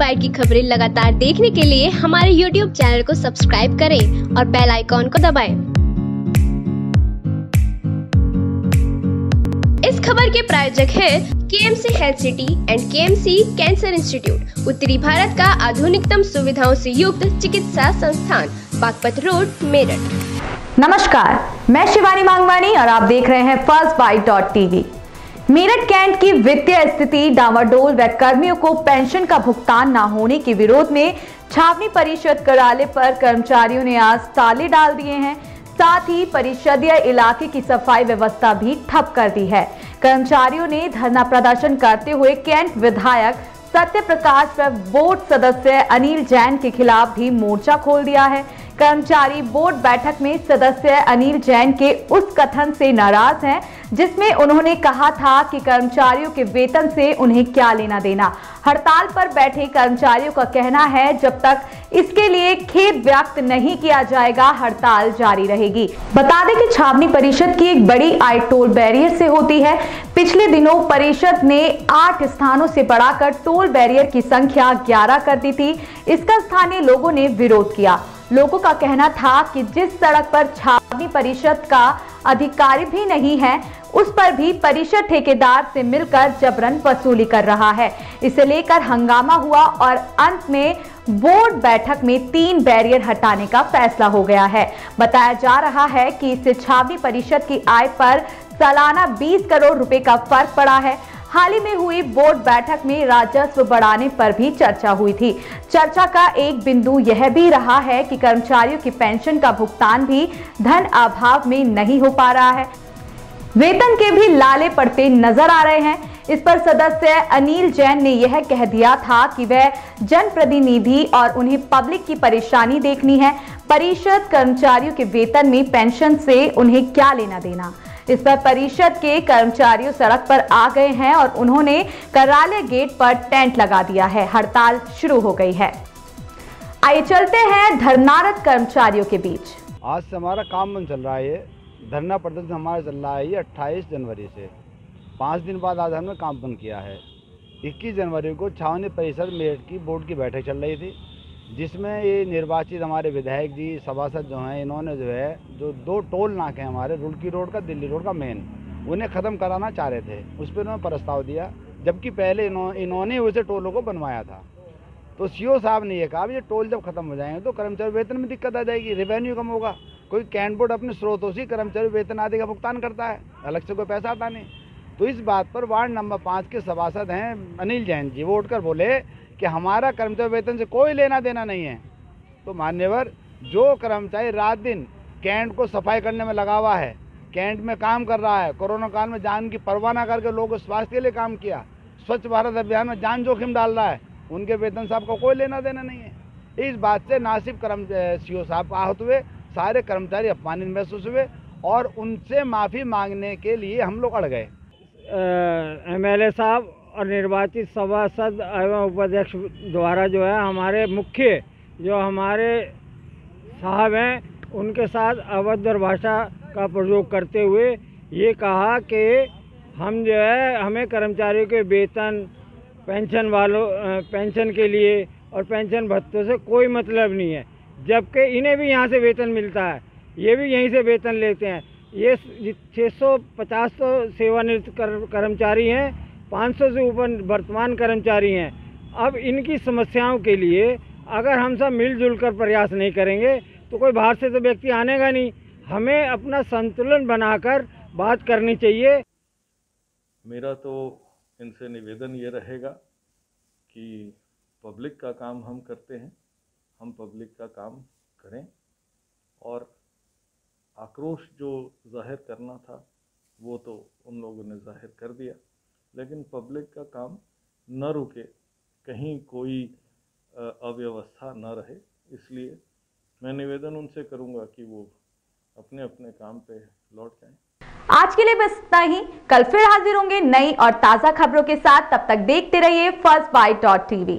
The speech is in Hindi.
बाइट की खबरें लगातार देखने के लिए हमारे यूट्यूब चैनल को सब्सक्राइब करें और बेल आइकॉन को दबाएँ। इस खबर के प्रायोजक है K M C health city and K M C cancer institute उत्तरी भारत का आधुनिकतम सुविधाओं से युक्त चिकित्सा संस्थान, बागपत रोड, मेरठ नमस्कार, मैं शिवानी मांगवानी और आप देख रहे हैं first bite dot TV Meerut cantt की वित्तीय स्थिति, डावाडोल व कर्मियों को पेंशन का भुगतान न होने के विरोध में छावनी परिषद कार्यालय पर कर्मचारियों ने आज ताले डाल दिए हैं। साथ ही परिषदीय इलाके की सफ़ाई व्यवस्था भी ठप कर दी है। कर्मचारियों ने धरना प्रदर्शन करते हुए कैंट विधायक सत्य प्रकाश व बोर्ड सदस्य अनिल जैन के खिलाफ भी मोर्चा खोल दिया है। कर्मचारी बोर्ड बैठक में सदस्य अनिल जैन के उस कथन से नाराज़ हैं, जिसमें उन्होंने कहा था कि कर्मचारियों के वेतन से उन्हें क्या लेना देना। हड़ताल पर बैठे कर्मचारियों का कहना है, जब तक इसके लिए खेद व्यक्त नहीं किया जाएगा, हड़ताल जारी रहेगी। बता दें कि छावनी परिषद की एक बड़ी आय टोल बैरियर से होती है। पिछले दिनों परिषद ने आठ स्थानों से बढ़ाकर टोल बैरियर की संख्या ग्यारह कर दी थी। इसका स्थानीय लोगों ने विरोध किया। लोगों का कहना था कि जिस सड़क पर छावनी परिषद का अधिकारी भी नहीं है, उस पर भी परिषद ठेकेदार से मिलकर जबरन वसूली कर रहा है। इसे लेकर हंगामा हुआ और अंत में बोर्ड बैठक में तीन बैरियर हटाने का फैसला हो गया है। बताया जा रहा है कि इससे छावनी परिषद की आय पर सालाना 20 करोड़ रुपए का फ़र्क पड़ा है। हाल ही में हुई बोर्ड बैठक में राजस्व बढ़ाने पर भी चर्चा हुई थी। चर्चा का एक बिंदु यह भी रहा है कि कर्मचारियों की पेंशन का भुगतान भी धन अभाव में नहीं हो पा रहा है। वेतन के भी लाले पड़ते नज़र आ रहे हैं। इस पर सदस्य अनिल जैन ने यह कह दिया था कि वह जनप्रतिनिधि और उन्हें पब्लिक की परेशानी देखनी है। परिषद कर्मचारियों के वेतन में पेंशन से उन्हें क्या लेना देना। इस पर परिषद के कर्मचारियों सड़क पर आ गए हैं और उन्होंने कराले गेट पर टेंट लगा दिया है। हड़ताल शुरू हो गई है। आइए चलते हैं धरनारत कर्मचारियों के बीच। आज से हमारा काम बंद चल रहा है ये। धरना प्रदर्शन हमारा चल रहा है ये अट्ठाईस जनवरी से। पाँच दिन बाद आज हमने काम बंद किया है। इक्कीस जनवरी को छावनी परिषद मेरठ की बोर्ड की बैठक चल रही थी। जिसमें ये निर्वाचित हमारे विधायक जी, सभासद जो हैं, इन्होंने जो है, जो दो टोल नाके हैं हमारे, रुड़की रोड का, दिल्ली रोड का मेन उन्हें ख़त्म कराना चाह रहे थे। उस पर उन्होंने प्रस्ताव दिया, जबकि पहले इन्होंने उसे टोलों को बनवाया था। तो सीओ साहब ने ये कहा ये टोल जब खत्म हो जाएँगे तो कर्मचारी वेतन में दिक्कत आ जाएगी रेवेन्यू कम होगा। कोई कैंट बोर्ड अपने स्रोतों से कर्मचारी वेतन आदि का भुगतान करता है, अलग से कोई पैसा आता नहीं। तो इस बात पर वार्ड नंबर पाँच के सभासद हैं, अनिल जैन जी, वो उठकर बोले कि हमारा कर्मचारी वेतन से कोई लेना देना नहीं है। तो मान्यवर, जो कर्मचारी रात दिन कैंट को सफ़ाई करने में लगा हुआ है, कैंट में काम कर रहा है, कोरोना काल में जान की परवाह ना करके लोगों स्वास्थ्य के लिए काम किया, स्वच्छ भारत अभियान में जान जोखिम डाल रहा है, उनके वेतन साहब को कोई लेना देना नहीं है। इस बात से ना सिर्फ़ कर्म सी साहब आहत हुए, सारे कर्मचारी अपमानित महसूस हुए और उनसे माफ़ी मांगने के लिए हम लोग अड़ गए। एम साहब और निर्वाचित सभासद एवं उपाध्यक्ष द्वारा जो है हमारे मुख्य जो हमारे साहब हैं, उनके साथ अभद्र भाषा का प्रयोग करते हुए ये कहा कि हम जो है, हमें कर्मचारियों के वेतन, पेंशन वालों पेंशन के लिए और पेंशन भत्तों से कोई मतलब नहीं है, जबकि इन्हें भी यहाँ से वेतन मिलता है, ये भी यहीं से वेतन लेते हैं। ये 650 तो सेवानिवृत्त कर्मचारी हैं 500 से ऊपर वर्तमान कर्मचारी हैं। अब इनकी समस्याओं के लिए अगर हम सब मिलजुल कर प्रयास नहीं करेंगे तो कोई बाहर से तो व्यक्ति आने का नहीं। हमें अपना संतुलन बनाकर बात करनी चाहिए। मेरा तो इनसे निवेदन ये रहेगा कि पब्लिक का काम हम करते हैं, हम पब्लिक का काम करें और आक्रोश जो ज़ाहिर करना था, वो तो उन लोगों ने ज़ाहिर कर दिया। लेकिन पब्लिक का काम न रुके, कहीं कोई अव्यवस्था न रहे। इसलिए मैं निवेदन उनसे करूँगा कि वो अपने अपने काम पे लौट जाए। आज के लिए बस इतना ही। कल फिर हाजिर होंगे नई और ताज़ा खबरों के साथ। तब तक देखते रहिए फ़र्स्ट बाइट डॉट टीवी।